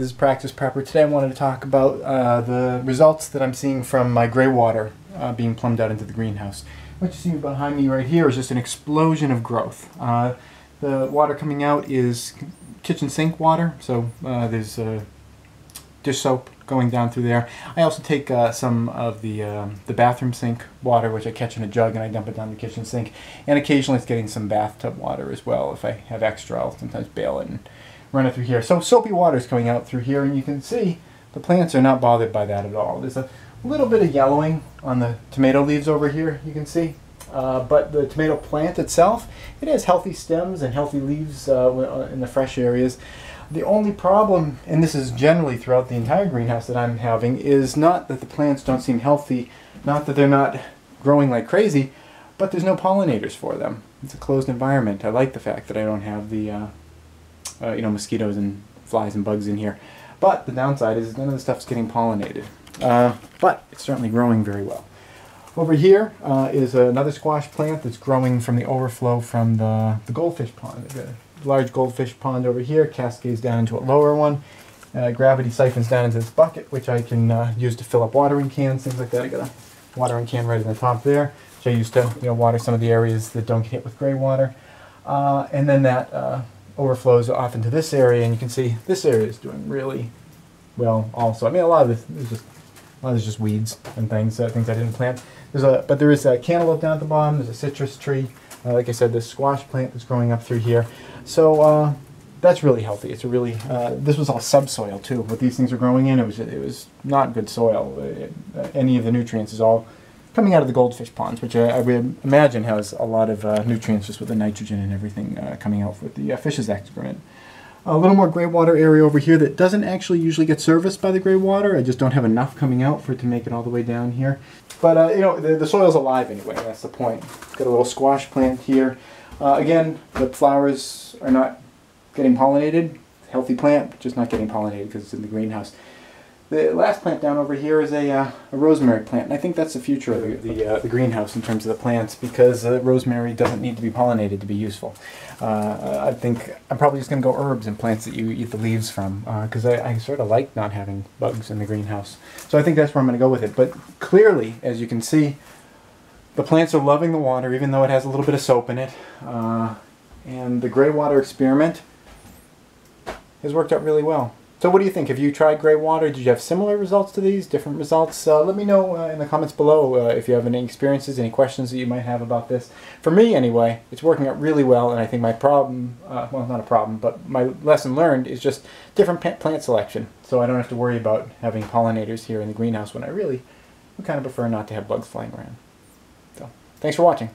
this is Praxis Prepper. Today I wanted to talk about uh, the results that I'm seeing from my gray water uh, being plumbed out into the greenhouse. What you see behind me right here is just an explosion of growth. Uh, the water coming out is kitchen sink water, so uh, there's uh, dish soap going down through there. I also take uh, some of the um, the bathroom sink water, which I catch in a jug, and I dump it down the kitchen sink. And occasionally it's getting some bathtub water as well. If I have extra, I'll sometimes bail it and run it through here. So soapy water is coming out through here, and you can see the plants are not bothered by that at all. There's a little bit of yellowing on the tomato leaves over here, you can see. Uh, but the tomato plant itself, it has healthy stems and healthy leaves uh, uh, in the fresh areas. The only problem, and this is generally throughout the entire greenhouse that I'm having, is not that the plants don't seem healthy, not that they're not growing like crazy, but there's no pollinators for them. It's a closed environment. I like the fact that I don't have the uh, uh, you know, mosquitoes and flies and bugs in here. But the downside is none of the stuff's getting pollinated. Uh, but it's certainly growing very well. Over here uh, is another squash plant that's growing from the overflow from the, the goldfish pond. Large goldfish pond over here cascades down into a lower one. Uh, gravity siphons down into this bucket, which I can uh, use to fill up watering cans, things like that. I got a watering can right in the top there, which I use to you know water some of the areas that don't get hit with gray water. Uh, and then that uh, overflows off into this area, and you can see this area is doing really well also. I mean, a lot of this is just a lot of this is just weeds and things, uh, things I didn't plant. There's a, but there is a cantaloupe down at the bottom. There's a citrus tree. Uh, like I said, this squash plant that's growing up through here. So uh, that's really healthy. It's a really uh, this was all subsoil too. What these things are growing in, it was it was not good soil. It, uh, any of the nutrients is all coming out of the goldfish ponds, which I, I would imagine has a lot of uh, nutrients just with the nitrogen and everything uh, coming out with the fish's excrement. A little more gray water area over here that doesn't actually usually get serviced by the gray water. I just don't have enough coming out for it to make it all the way down here. But, uh, you know, the, the, soil's alive anyway. That's the point. Got a little squash plant here. Uh, again, the flowers are not getting pollinated. Healthy plant, just not getting pollinated because it's in the greenhouse. The last plant down over here is a, uh, a rosemary plant, and I think that's the future of the, the, uh, the greenhouse in terms of the plants because uh, rosemary doesn't need to be pollinated to be useful. Uh, I think I'm probably just going to go herbs and plants that you eat the leaves from because uh, I, I sort of like not having bugs in the greenhouse. So I think that's where I'm going to go with it. But clearly, as you can see, the plants are loving the water even though it has a little bit of soap in it. Uh, and the gray water experiment has worked out really well. So what do you think? Have you tried gray water? Did you have similar results to these, different results? Uh, let me know uh, in the comments below uh, if you have any experiences, any questions that you might have about this. For me, anyway, it's working out really well, and I think my problem, uh, well, not a problem, but my lesson learned is just different plant selection. So I don't have to worry about having pollinators here in the greenhouse when I really would kind of prefer not to have bugs flying around. So, thanks for watching.